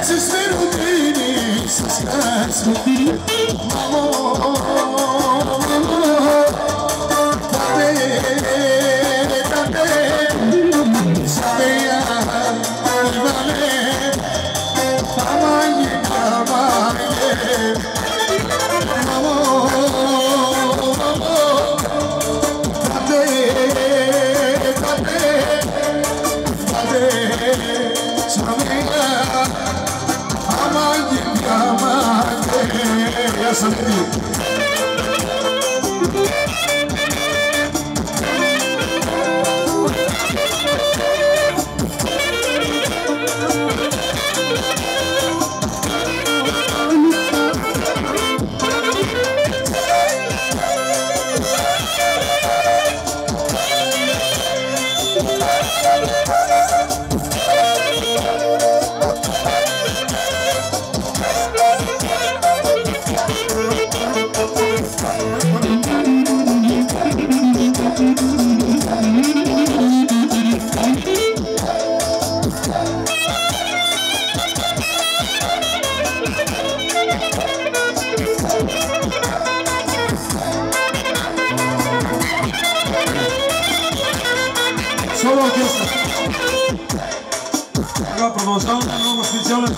Neće sve rodini sa skazi Mamo, mamo,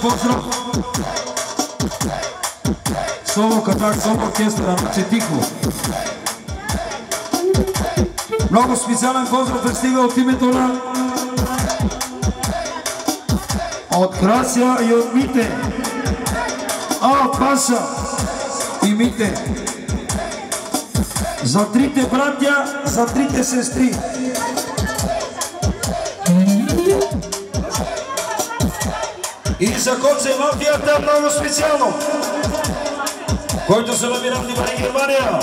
поздрав. Соло катак, соло оркестъра, че тихо. Много специален поздрав пристига от името на от Крася и от Мите. А, от Паша и Мите. За трите братя, за трите сестри. и за Коце Малтията е много специално, който са номинанти в Германия.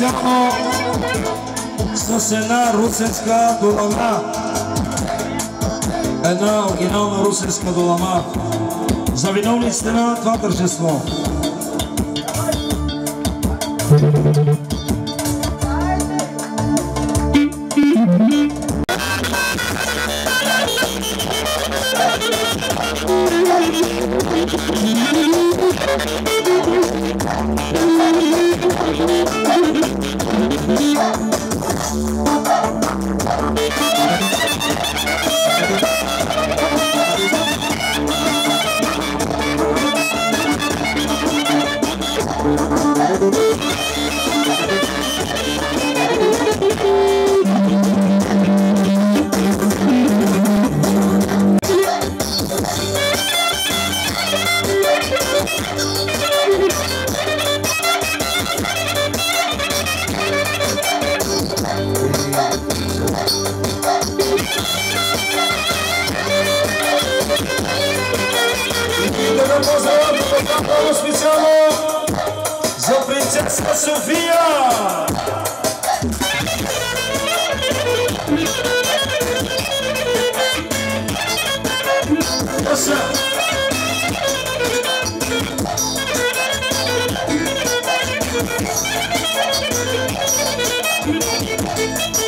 Специално с една русенска долама. Една оригинална русенска долама. За виновниците на това тържество. И да Pozdravljam protokolu specijalno za princesa Sofija. Osam. Thank you.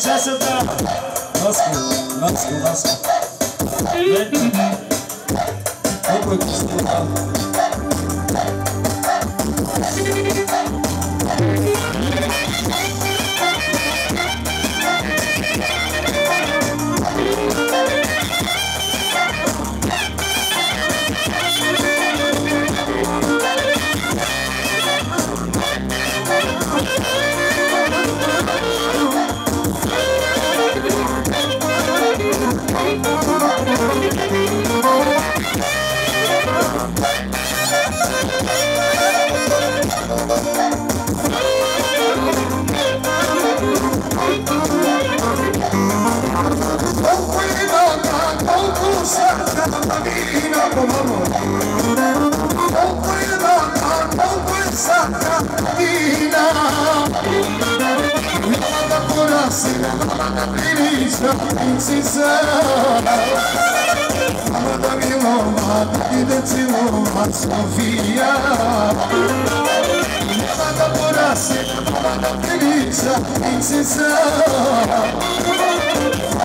Jezebel. Let's go, let's go, let's go. Let's go! Let's go! Insistir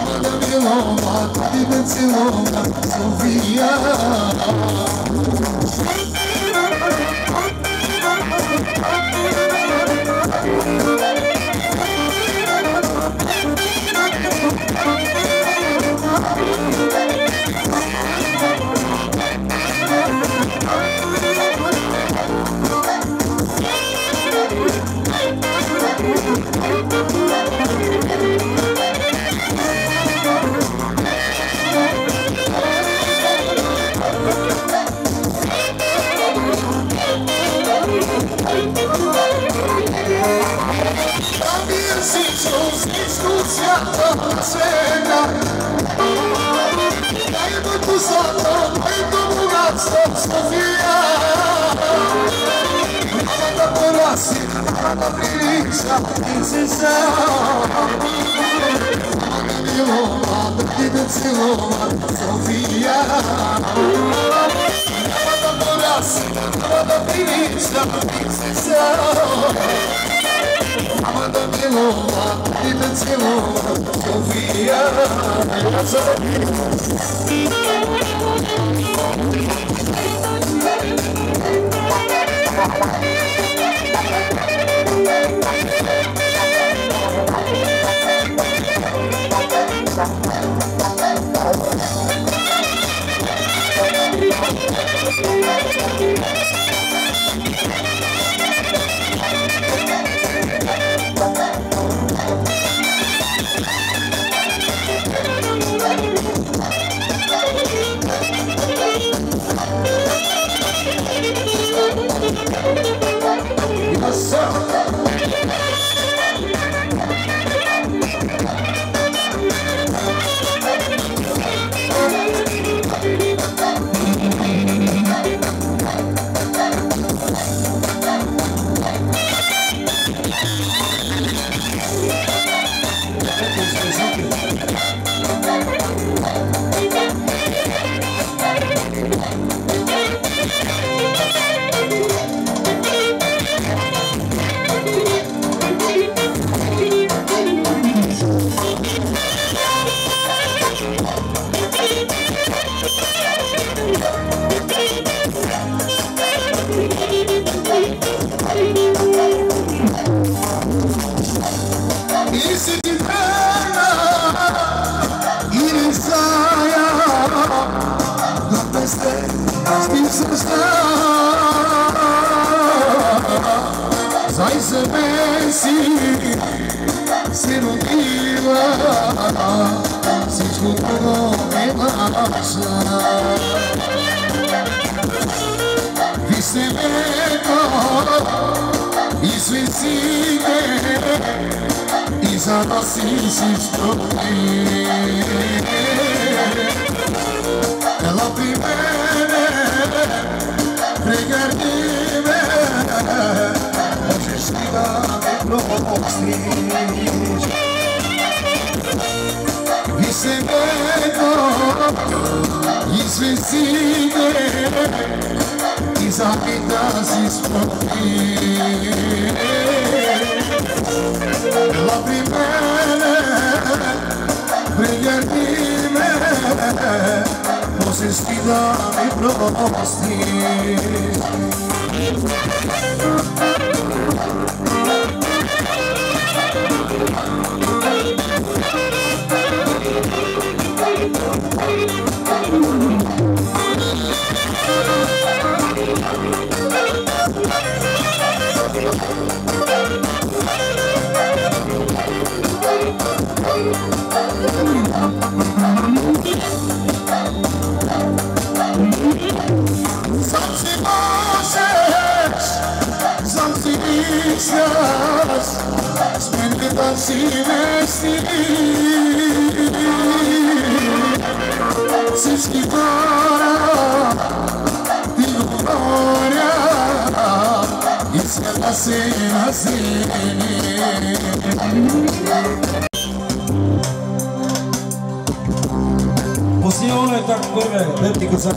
princesa Amada miloma, dimensiona, Sofia Cambia discuția ta cena Dai mă Sofia Arată părase, arată prilița din sesa Arată miloma, dăchideți loma, Sofia Arată părase, princesa Amada miloma, dimensiona, Sofia Yes, Brigardime Posestiva mi prosti Zamsi Zamsi Ixias Spende si vesti Si schifara Di gloria Insieme a sera Посилно е така първе, пети кацак.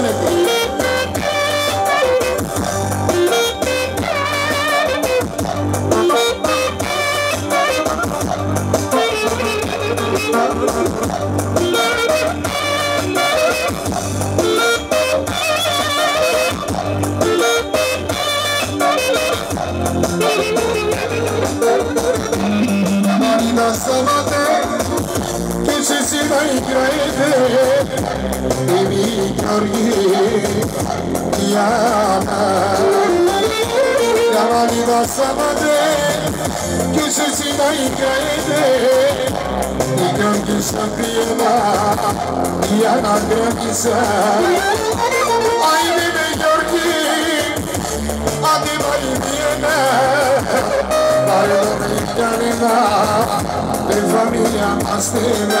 みんなさまで決して縛り開いて。görgü yana Yanalı da samadı Köşesinden hikayede Görgü sabrıyla Yana görgü sen Aynı bir görgü Adım aynı yana Ayrılık yanına Bir familia aslına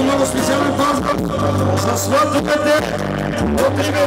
много специален поздраv за сватовете от име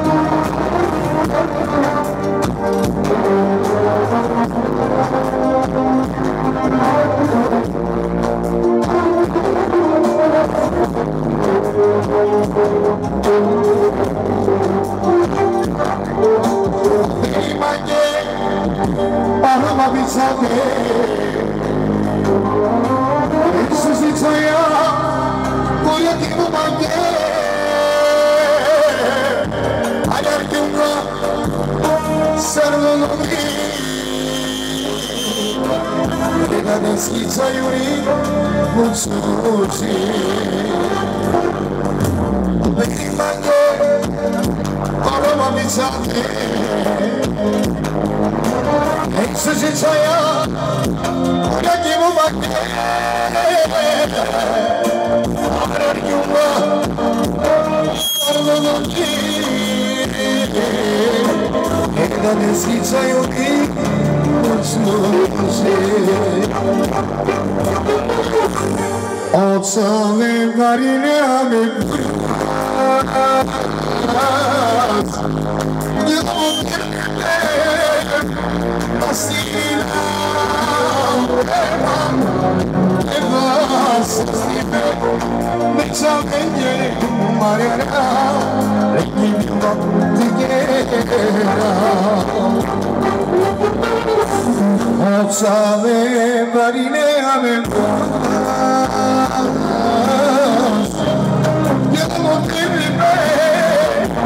Oçalıklarını abi Nasıl Evam Evam Sina Mesa Kenye Mariana Lenye Bimba Tigera Otsame Marine Amemba Yamo Tebe Bebe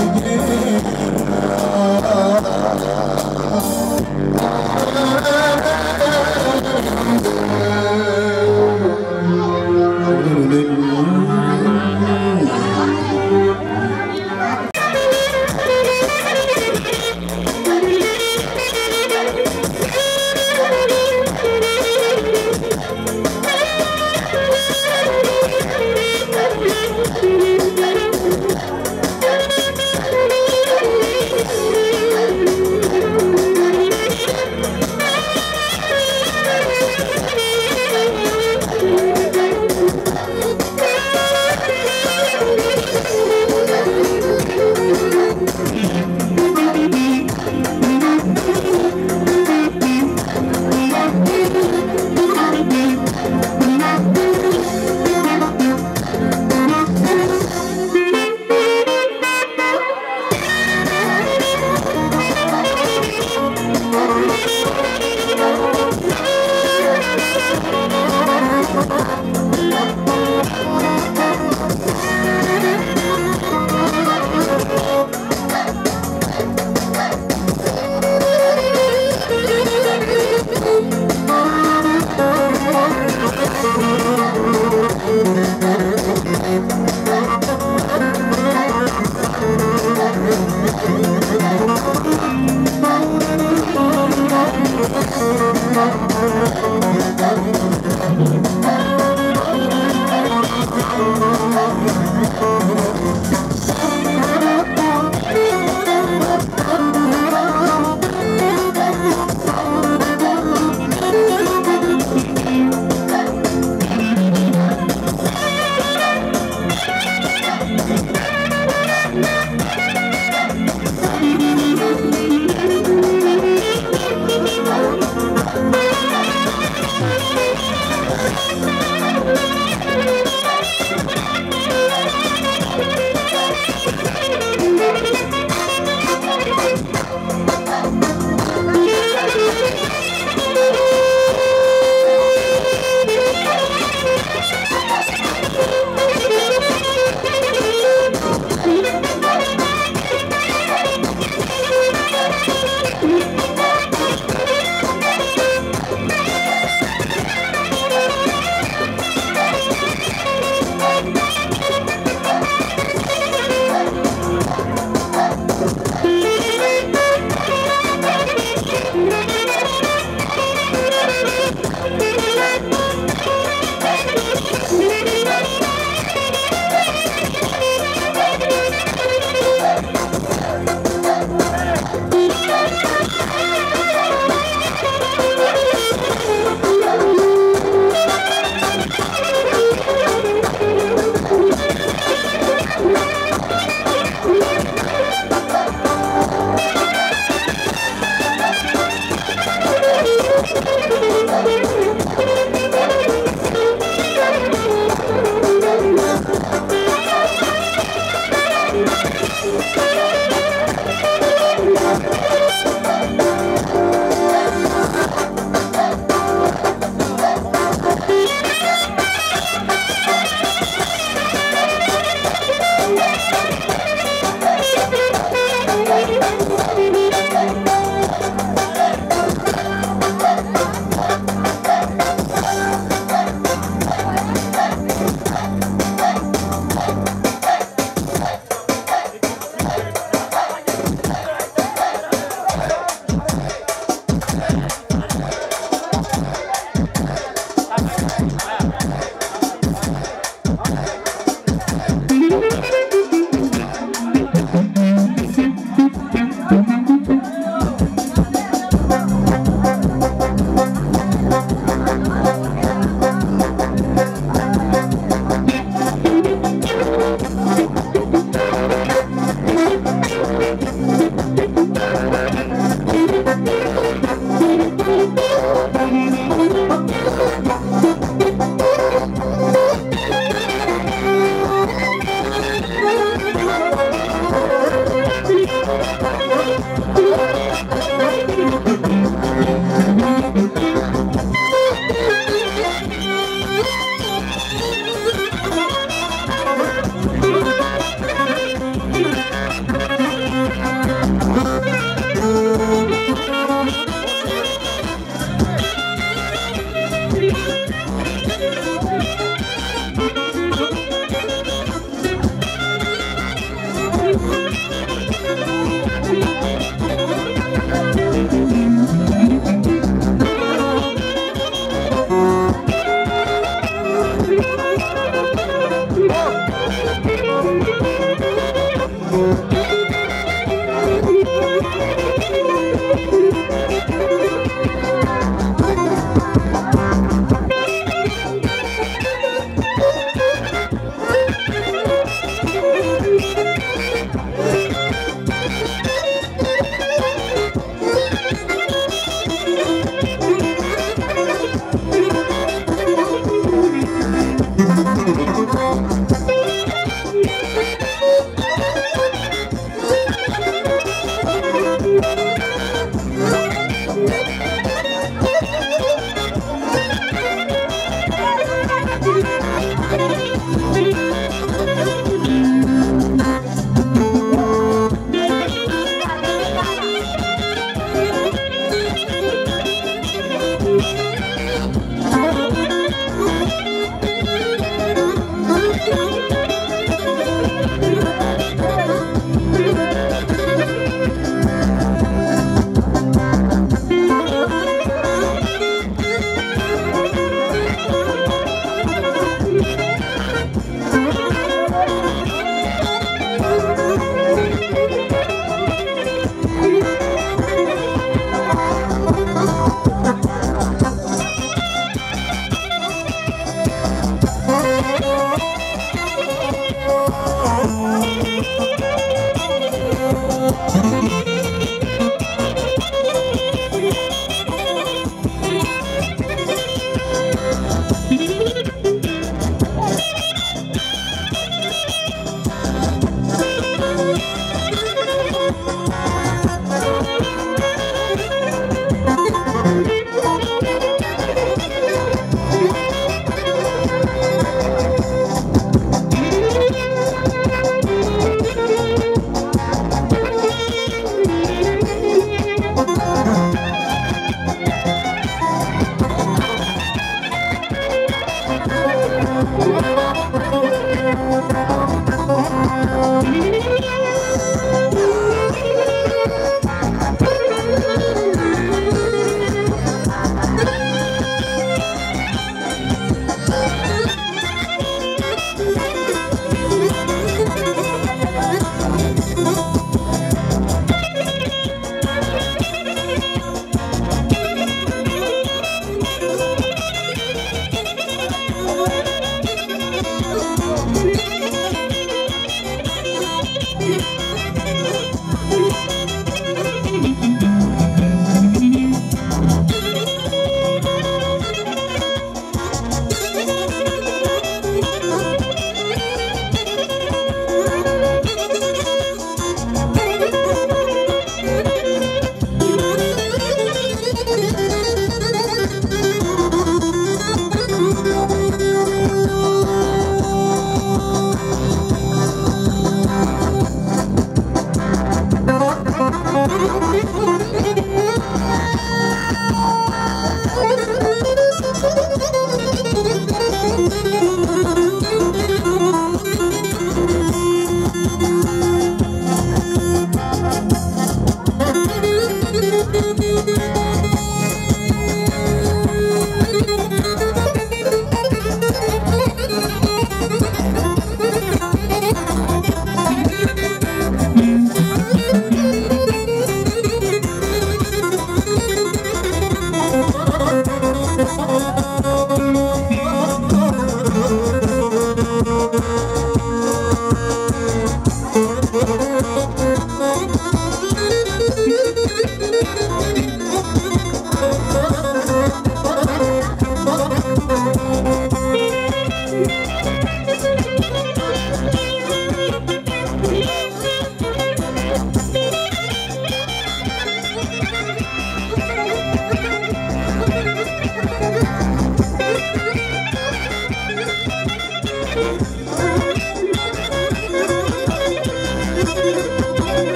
again.